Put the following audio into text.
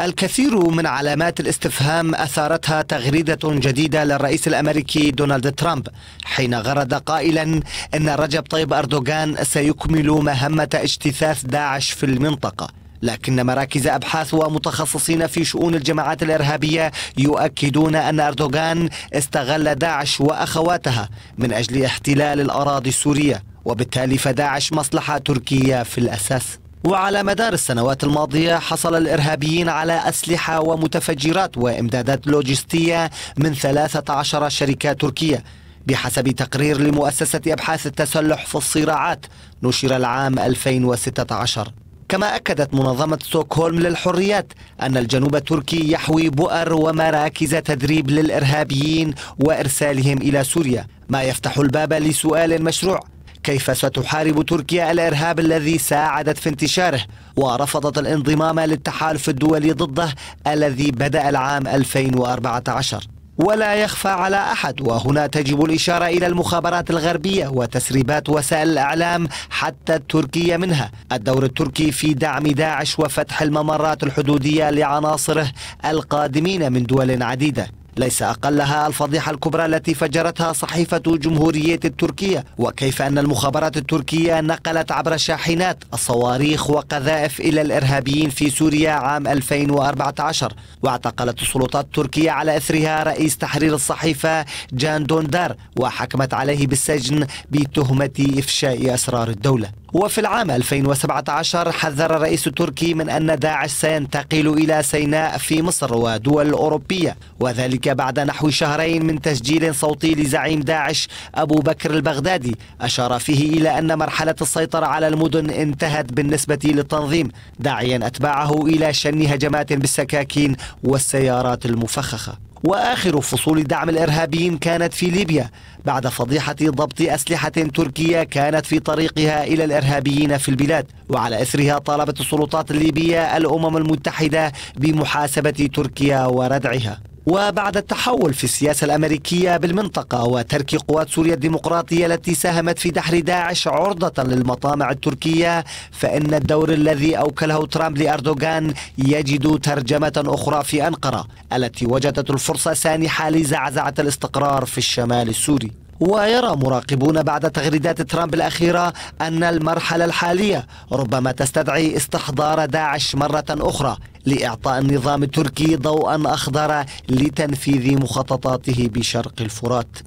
الكثير من علامات الاستفهام أثارتها تغريدة جديدة للرئيس الأمريكي دونالد ترامب حين غرد قائلا إن رجب طيب أردوغان سيكمل مهمة اجتثاث داعش في المنطقة. لكن مراكز أبحاث ومتخصصين في شؤون الجماعات الإرهابية يؤكدون أن أردوغان استغل داعش وأخواتها من أجل احتلال الأراضي السورية وبالتالي فداعش مصلحة تركية في الأساس. وعلى مدار السنوات الماضية حصل الإرهابيين على أسلحة ومتفجرات وإمدادات لوجستية من 13 شركة تركية. بحسب تقرير لمؤسسة أبحاث التسلح في الصراعات نشر العام 2016 كما أكدت منظمة ستوكهولم للحريات أن الجنوب التركي يحوي بؤر ومراكز تدريب للإرهابيين وإرسالهم إلى سوريا. ما يفتح الباب لسؤال مشروع. كيف ستحارب تركيا الإرهاب الذي ساعدت في انتشاره ورفضت الانضمام للتحالف الدولي ضده الذي بدأ العام 2014 ولا يخفى على أحد وهنا تجب الإشارة إلى المخابرات الغربية وتسريبات وسائل الإعلام حتى التركيه منها. الدور التركي في دعم داعش وفتح الممرات الحدودية لعناصره القادمين من دول عديدة. ليس أقلها الفضيحة الكبرى التي فجرتها صحيفة جمهورية التركية وكيف أن المخابرات التركية نقلت عبر شاحنات الصواريخ وقذائف إلى الإرهابيين في سوريا عام 2014 واعتقلت السلطات التركية على إثرها رئيس تحرير الصحيفة جان دوندار وحكمت عليه بالسجن بتهمة إفشاء أسرار الدولة. وفي العام 2017 حذر الرئيس التركي من أن داعش سينتقل إلى سيناء في مصر ودول أوروبية وذلك بعد نحو شهرين من تسجيل صوتي لزعيم داعش أبو بكر البغدادي. أشار فيه إلى أن مرحلة السيطرة على المدن انتهت بالنسبة للتنظيم داعيا أتباعه إلى شن هجمات بالسكاكين والسيارات المفخخة. وآخر فصول دعم الإرهابيين كانت في ليبيا. بعد فضيحة ضبط أسلحة تركية كانت في طريقها إلى الإرهابيين في البلاد وعلى إثرها طالبت السلطات الليبية الأمم المتحدة بمحاسبة تركيا وردعها. وبعد التحول في السياسة الأمريكية بالمنطقة وترك قوات سوريا الديمقراطية التي ساهمت في دحر داعش عرضة للمطامع التركية فإن الدور الذي أوكله ترامب لأردوغان يجد ترجمة أخرى في أنقرة التي وجدت الفرصة سانحة لزعزعة الاستقرار في الشمال السوري. ويرى مراقبون بعد تغريدات ترامب الأخيرة أن المرحلة الحالية ربما تستدعي استحضار داعش مرة أخرى لإعطاء النظام التركي ضوءا أخضر لتنفيذ مخططاته بشرق الفرات.